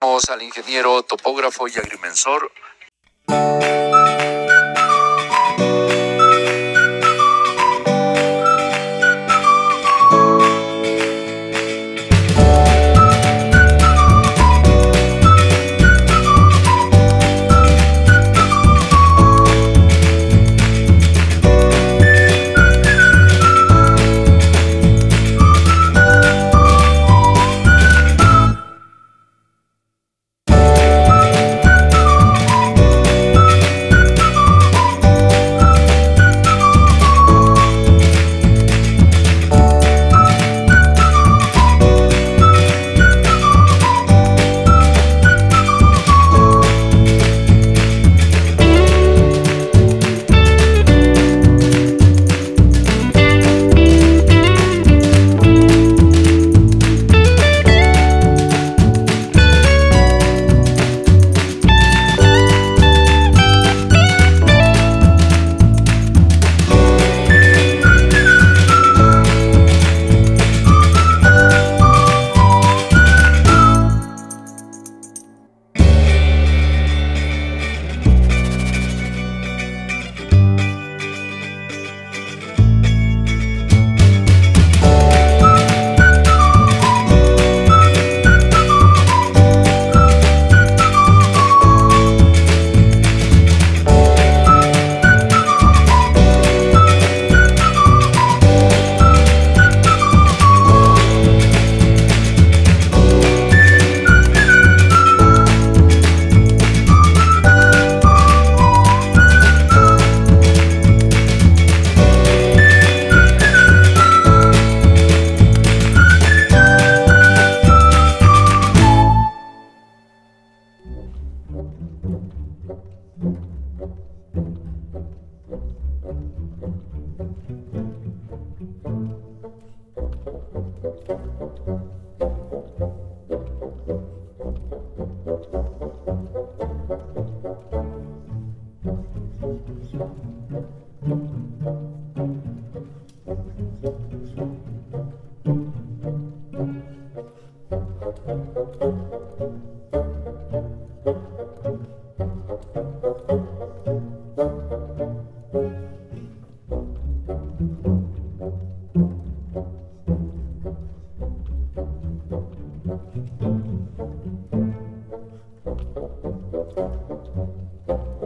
Al ingeniero, topógrafo y agrimensor Thank you.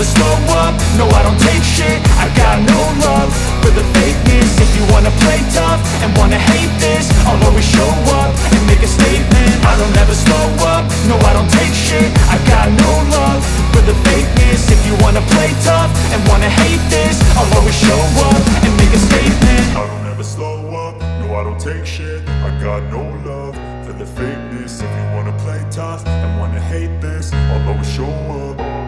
I don't ever slow up, no I don't take shit. I got no love for the fakeness. If you wanna play tough and wanna hate this I'll always show up and make a statement. I don't ever slow up, no I don't take shit. I got no love for the fakeness. If you wanna play tough and wanna hate this I'll always show up and make a statement. I don't ever slow up, no I don't take shit. I got no love for the fakeness. If you wanna play tough and wanna hate this I'll always show up